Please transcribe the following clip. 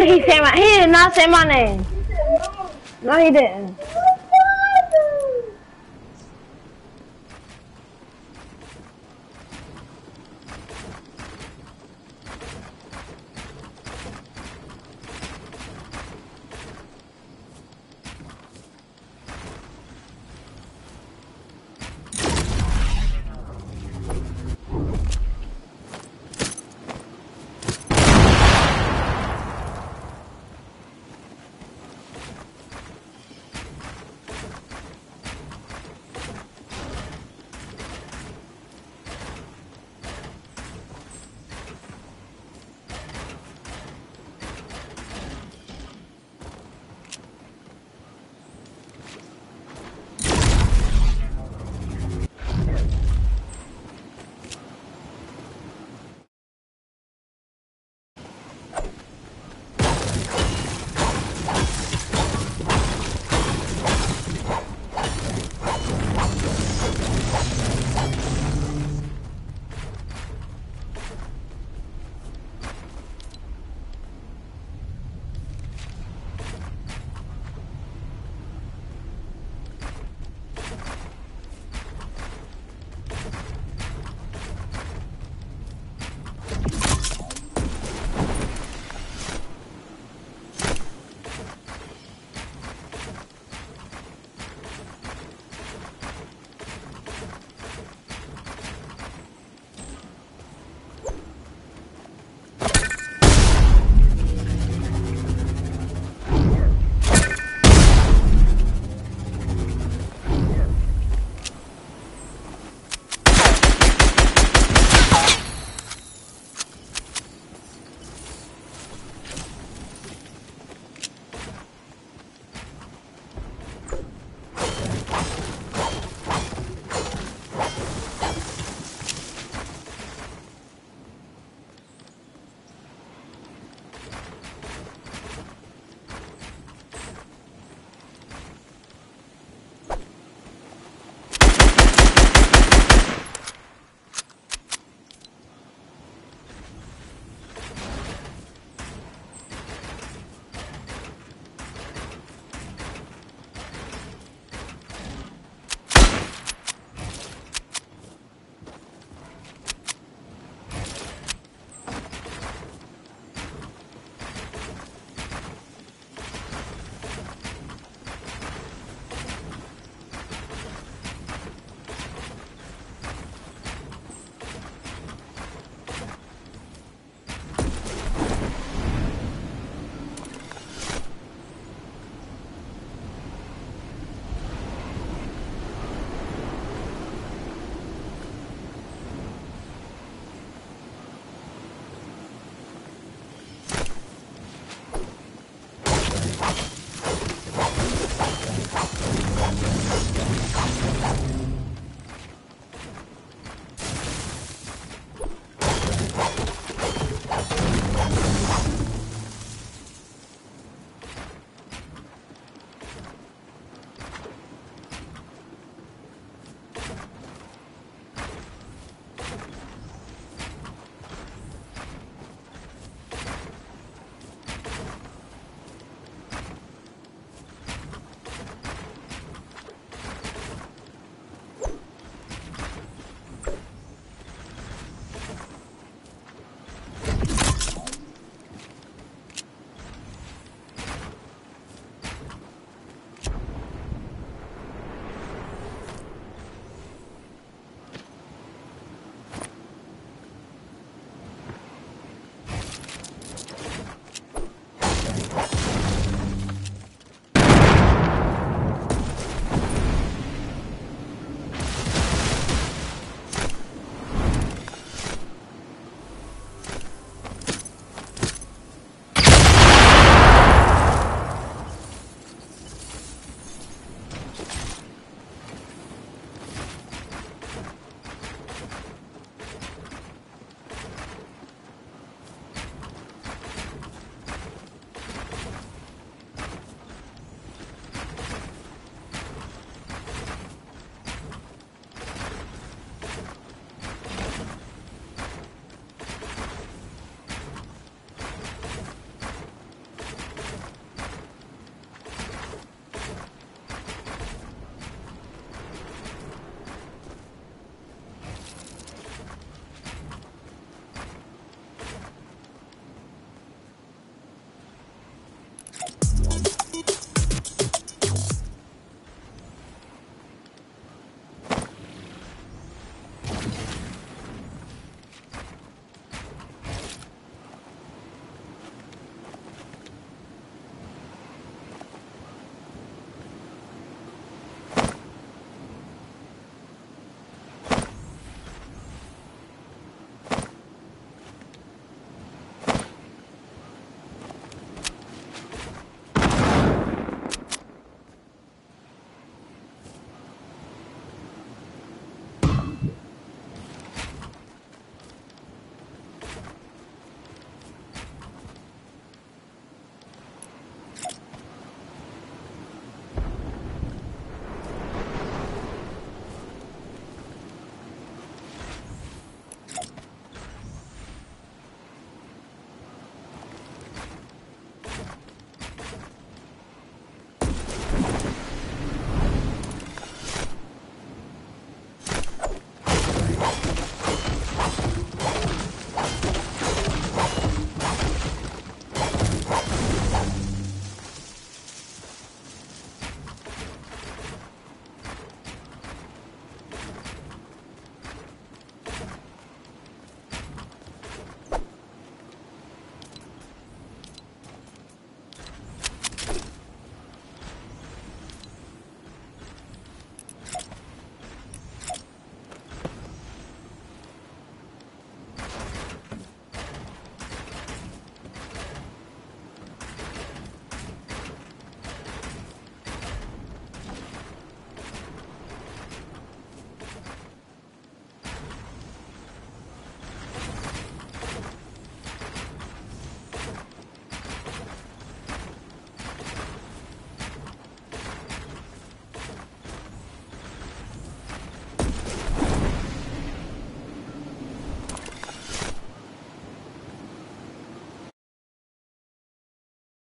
he my he did not say my name. No, he didn't.